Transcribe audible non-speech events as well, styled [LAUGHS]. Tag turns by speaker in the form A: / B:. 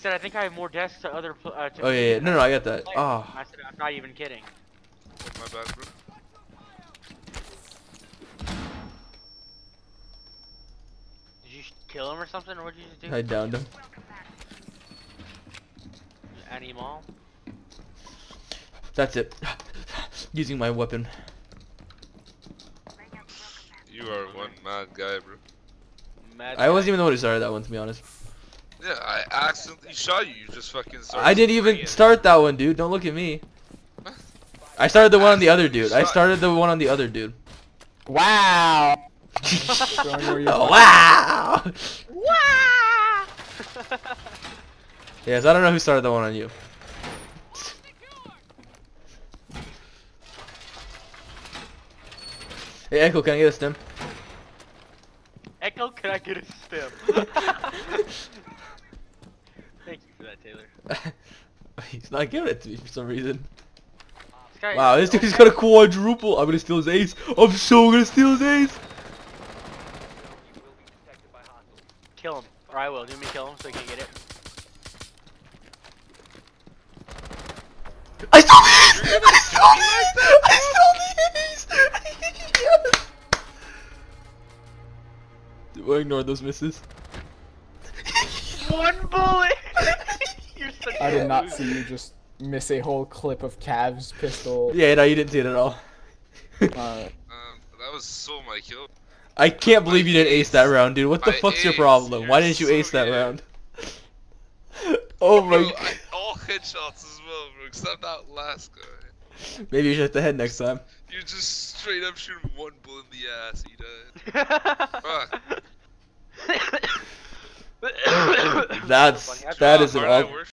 A: said I think I have more deaths to other. Uh, to
B: Oh yeah, yeah. No, no, I got that. Oh,
A: I said I'm not even kidding.
C: My bad, bro.
A: Did you kill him or something, or what did you do?
B: I downed him.
A: Animal.
B: That's it. [SIGHS] Using my weapon.
C: You are one mad guy, bro.
A: Mad
B: I wasn't even the one who started that one, to be honest.
C: Yeah, I accidentally shot you. You just fucking started.
B: I didn't even
C: spraying.
B: start that one, dude. Don't look at me. [LAUGHS] I started the one on the other dude. I started the one on the other dude.
D: Wow. Showing where you're
B: Oh,
D: from.
B: wow! [LAUGHS] Yes, I don't know who started the one on you. Hey, Echo, can I get a stem?
A: Echo, can I get a stem? [LAUGHS] Thank you for that, Taylor. [LAUGHS]
B: He's not giving it to me for some reason.
A: This guy
B: Wow, this dude's got a quadruple. I'm gonna steal his ace. I'm so gonna steal his ace.
A: Kill him, or I will. Do me kill him so he can get it.
B: I stole the ace! I stole the ace! I stole the ace! yes! Do I ignore those misses? [LAUGHS]
A: One bullet. You're such
D: I
A: a
D: did not [LAUGHS] see you just miss a whole clip of Cav's pistol.
B: Yeah, no, you didn't see it at all.
D: Uh, [LAUGHS]
C: Um, that was so my kill.
B: I can't believe you didn't ace that round, dude. What the
C: My
B: fuck's your problem? Why
C: you're
B: didn't you
C: so
B: ace that
C: good.
B: round? [LAUGHS] oh my
C: Bro,
B: god.
C: I, all headshots as well, bro. Except that last guy.
B: Maybe you should hit the head next time.
C: You just straight up shoot one bullet in the ass. He died. Fuck.
B: That's
A: Funny. I
B: that
C: Wow,
B: is an